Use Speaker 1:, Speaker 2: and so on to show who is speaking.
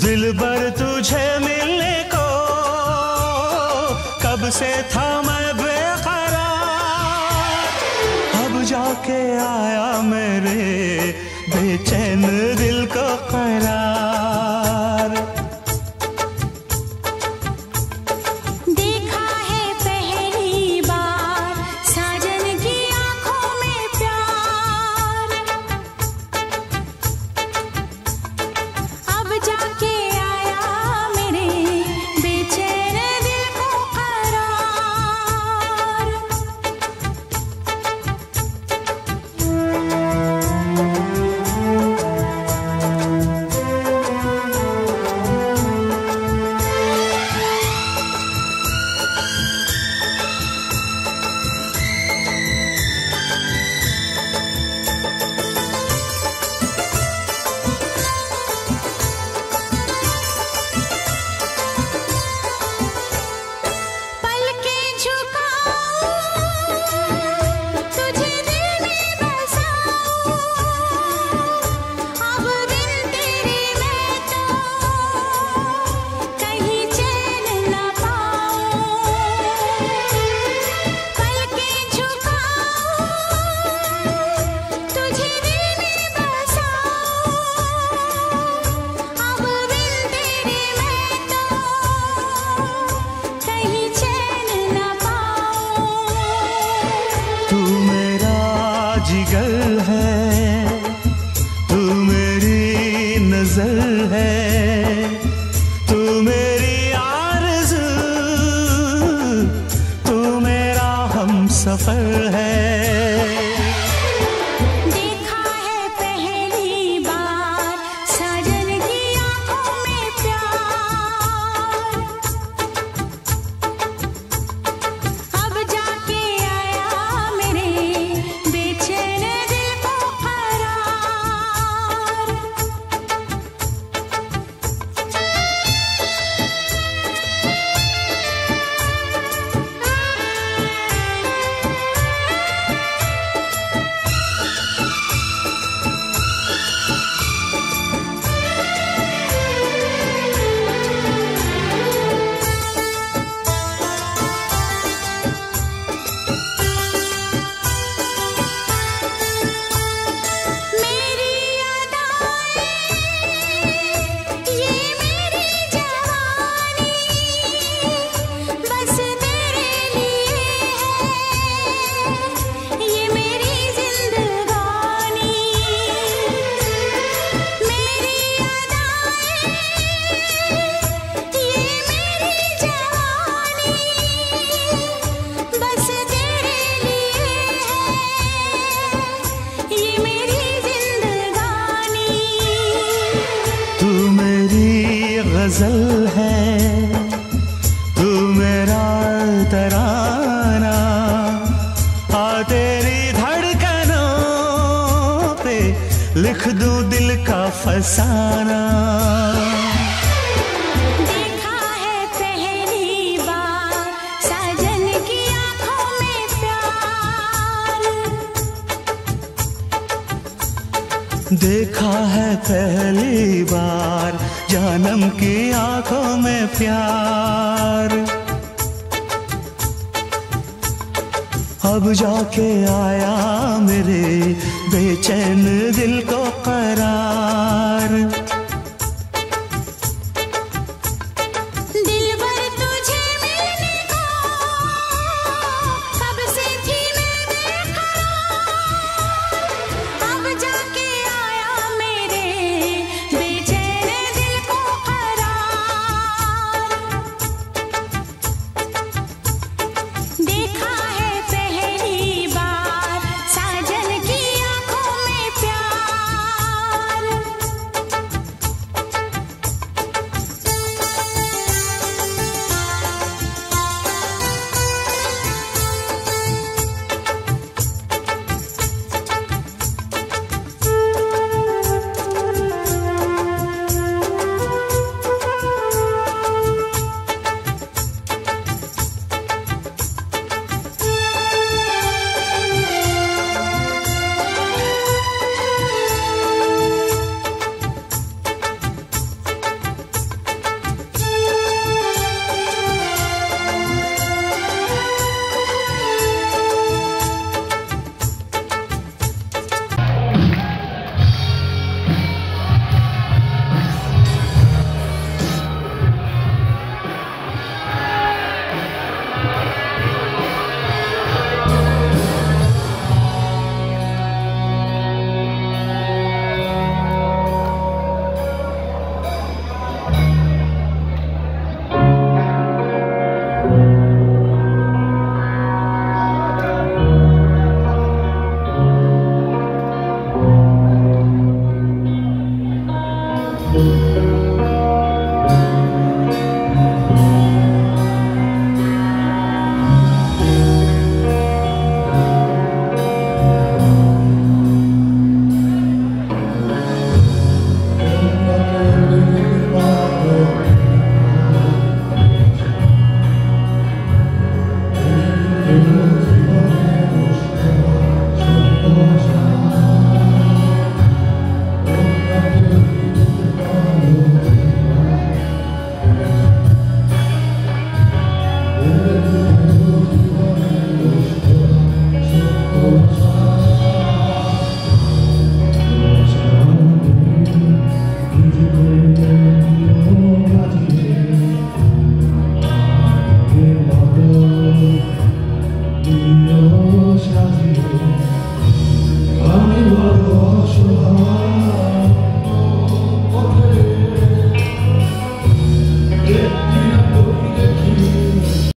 Speaker 1: दिल भर तुझे मिलने को। कब से था मैं बेकरार। अब जाके आया मेरे बेचैन
Speaker 2: मंजर है।
Speaker 1: गज़ल है तू मेरा तराना। आ तेरी धड़कनों पे लिख दूँ दिल का फसाना।
Speaker 2: देखा है पहली बार
Speaker 1: जानम की आँखों में प्यार। अब जाके आया मेरे बेचैन दिल को करा Amen.